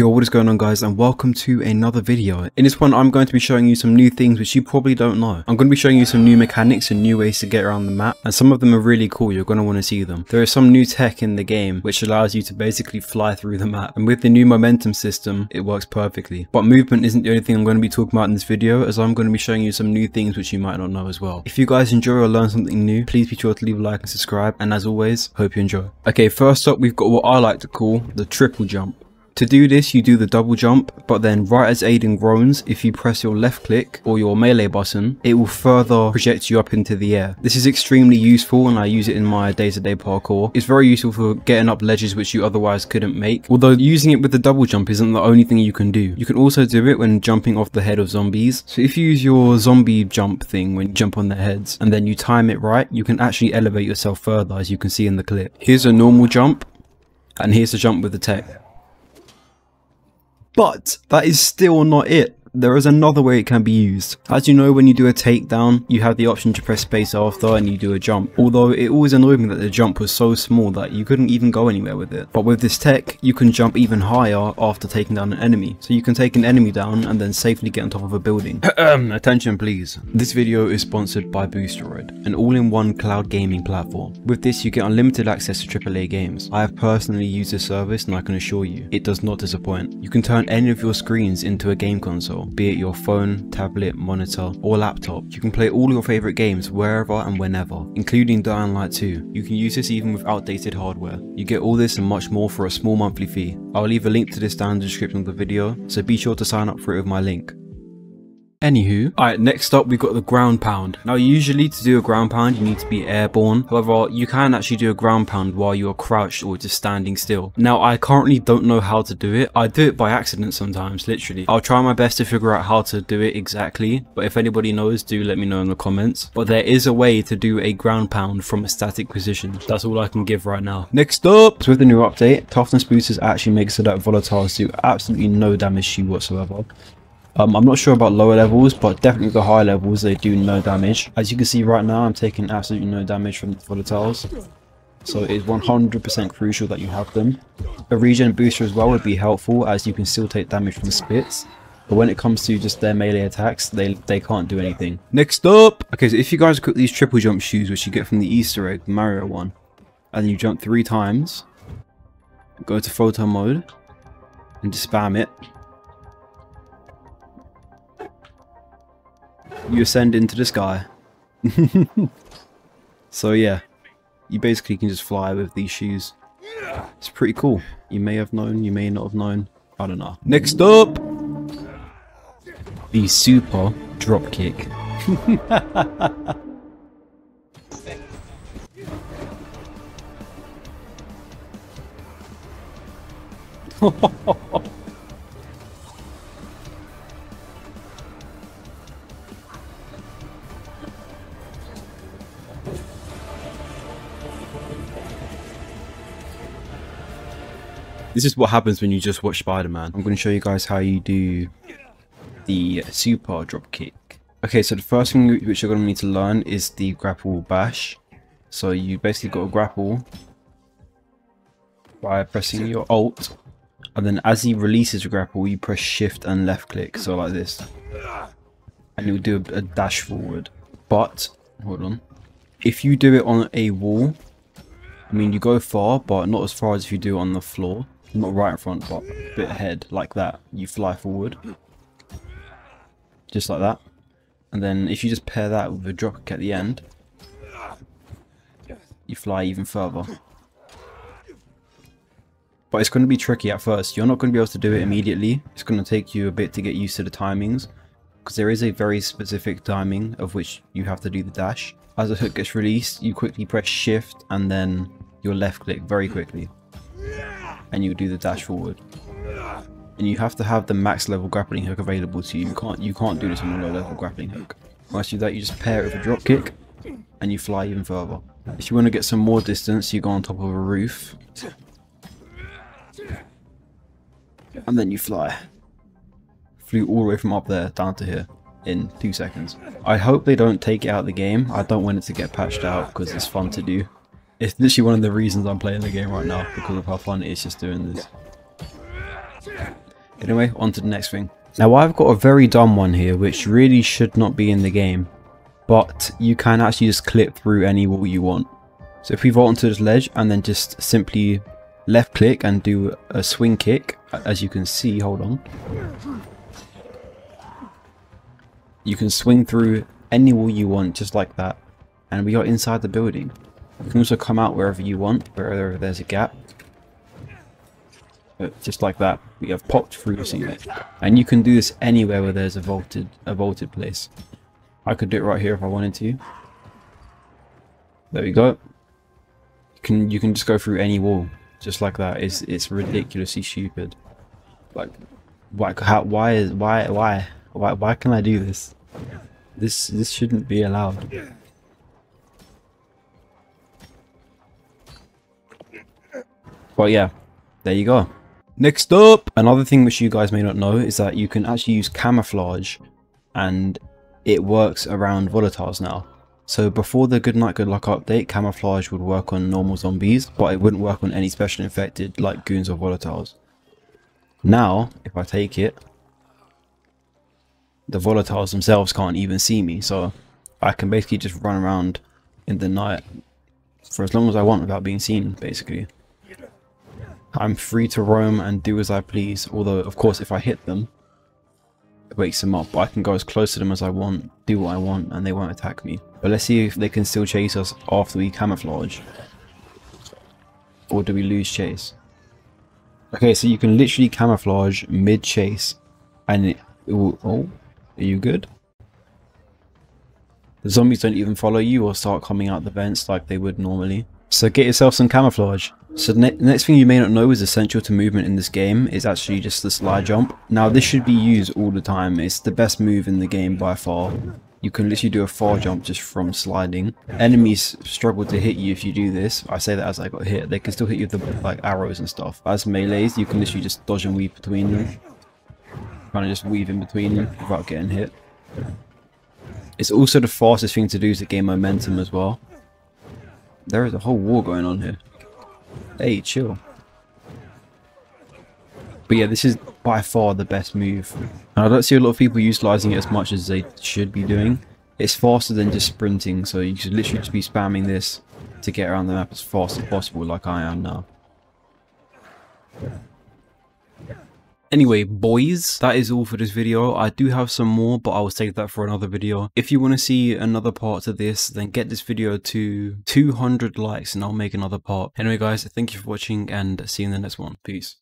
Yo, what is going on guys and welcome to another video. In this one I'm going to be showing you some new things which you probably don't know. I'm going to be showing you some new mechanics and new ways to get around the map and some of them are really cool, you're going to want to see them. There is some new tech in the game which allows you to basically fly through the map and with the new momentum system it works perfectly. But movement isn't the only thing I'm going to be talking about in this video as I'm going to be showing you some new things which you might not know as well. If you guys enjoy or learn something new please be sure to leave a like and subscribe and as always hope you enjoy. Okay first up we've got what I like to call the triple jump. To do this, you do the double jump, but then right as Aiden groans, if you press your left click or your melee button, it will further project you up into the air. This is extremely useful and I use it in my day-to-day -day parkour. It's very useful for getting up ledges which you otherwise couldn't make, although using it with the double jump isn't the only thing you can do. You can also do it when jumping off the head of zombies. So if you use your zombie jump thing when you jump on their heads and then you time it right, you can actually elevate yourself further as you can see in the clip. Here's a normal jump and here's the jump with the tech. But that is still not it there is another way it can be used. As you know, when you do a takedown, you have the option to press space after and you do a jump. Although it always annoyed me that the jump was so small that you couldn't even go anywhere with it. But with this tech, you can jump even higher after taking down an enemy. So you can take an enemy down and then safely get on top of a building. Attention please. This video is sponsored by Boosteroid, an all-in-one cloud gaming platform. With this, you get unlimited access to AAA games. I have personally used this service and I can assure you, it does not disappoint. You can turn any of your screens into a game console be it your phone, tablet, monitor, or laptop. You can play all your favorite games wherever and whenever, including Dying Light 2. You can use this even with outdated hardware. You get all this and much more for a small monthly fee. I'll leave a link to this down in the description of the video, so be sure to sign up for it with my link. Anywho, alright, next up we've got the ground pound. Now usually to do a ground pound you need to be airborne, however you can actually do a ground pound while you're crouched or just standing still. Now I currently don't know how to do it, I do it by accident sometimes, literally. I'll try my best to figure out how to do it exactly, but if anybody knows do let me know in the comments. But there is a way to do a ground pound from a static position, that's all I can give right now. Next up, so with the new update, toughness boosters actually make so that volatiles do absolutely no damage to you whatsoever. Um, I'm not sure about lower levels, but definitely the higher levels, they do no damage. As you can see right now, I'm taking absolutely no damage from the volatiles. So it's 100% crucial that you have them. A regen booster as well would be helpful, as you can still take damage from spits. But when it comes to just their melee attacks, they, they can't do anything. Next up! Okay, so if you guys got these triple jump shoes, which you get from the Easter egg, Mario one, and you jump three times, go to photo mode, and just spam it, you ascend into the sky. so yeah, you basically can just fly with these shoes. It's pretty cool. You may have known, you may not have known. I don't know. Next up! The super drop kick. This is what happens when you just watch Spider-Man. I'm going to show you guys how you do the super drop kick. Okay, so the first thing which you're going to need to learn is the grapple bash. So you basically got to grapple by pressing your alt. And then as he releases your grapple, you press shift and left click. So like this. And you'll do a, dash forward. But, hold on. If you do it on a wall, I mean, you go far, but not as far as if you do on the floor. Not right in front, but a bit ahead, like that. You fly forward. Just like that. And then if you just pair that with a drop at the end, you fly even further. But it's going to be tricky at first. You're not going to be able to do it immediately. It's going to take you a bit to get used to the timings. Because there is a very specific timing of which you have to do the dash. As the hook gets released, you quickly press shift and then your left click very quickly and you do the dash forward. And you have to have the max level grappling hook available to you. You can't you can't do this on a low level grappling hook. Once you do that, you just pair it with a drop kick, and you fly even further. If you want to get some more distance, you go on top of a roof, and then you fly. Flew all the way from up there down to here in two seconds. I hope they don't take it out of the game. I don't want it to get patched out because it's fun to do. It's literally one of the reasons I'm playing the game right now, because of how fun it is just doing this. Anyway, on to the next thing. Now I've got a very dumb one here, which really should not be in the game, but you can actually just clip through any wall you want. So if we vault onto this ledge and then just simply left click and do a swing kick, as you can see, hold on. You can swing through any wall you want just like that. And we are inside the building. You can also come out wherever you want, wherever there's a gap. But just like that, we have popped through the it. And you can do this anywhere where there's a vaulted, a vaulted place. I could do it right here if I wanted to. There we go. You can you can just go through any wall just like that. It's it's ridiculously stupid. Like, why how why is why why why why can I do this? This this shouldn't be allowed. But yeah, there you go. Next up, another thing which you guys may not know is that you can actually use camouflage and it works around volatiles now. So before the Good Night Good Luck update, camouflage would work on normal zombies, but it wouldn't work on any special infected like goons or volatiles. Now, if I take it, the volatiles themselves can't even see me, so I can basically just run around in the night for as long as I want without being seen, basically. I'm free to roam and do as I please, although of course if I hit them, it wakes them up, but I can go as close to them as I want, do what I want, and they won't attack me. But let's see if they can still chase us after we camouflage. Or do we lose chase? Okay, so you can literally camouflage mid-chase, and it, it will... Oh, are you good? The zombies don't even follow you or start coming out the vents like they would normally. So get yourself some camouflage. So the ne next thing you may not know is essential to movement in this game is actually just the slide jump. Now this should be used all the time, it's the best move in the game by far. You can literally do a far jump just from sliding. Enemies struggle to hit you if you do this. I say that as I got hit. They can still hit you with the, like arrows and stuff. As melees, you can literally just dodge and weave between them. Kind of just weave in between them without getting hit. It's also the fastest thing to do to gain momentum as well. There is a whole war going on here. Hey, chill. But yeah, this is by far the best move. And I don't see a lot of people utilizing it as much as they should be doing. It's faster than just sprinting, so you should literally just be spamming this to get around the map as fast as possible like I am now. Anyway, boys, that is all for this video. I do have some more, but I will save that for another video. If you want to see another part to this, then get this video to 200 likes and I'll make another part. Anyway, guys, thank you for watching and see you in the next one. Peace.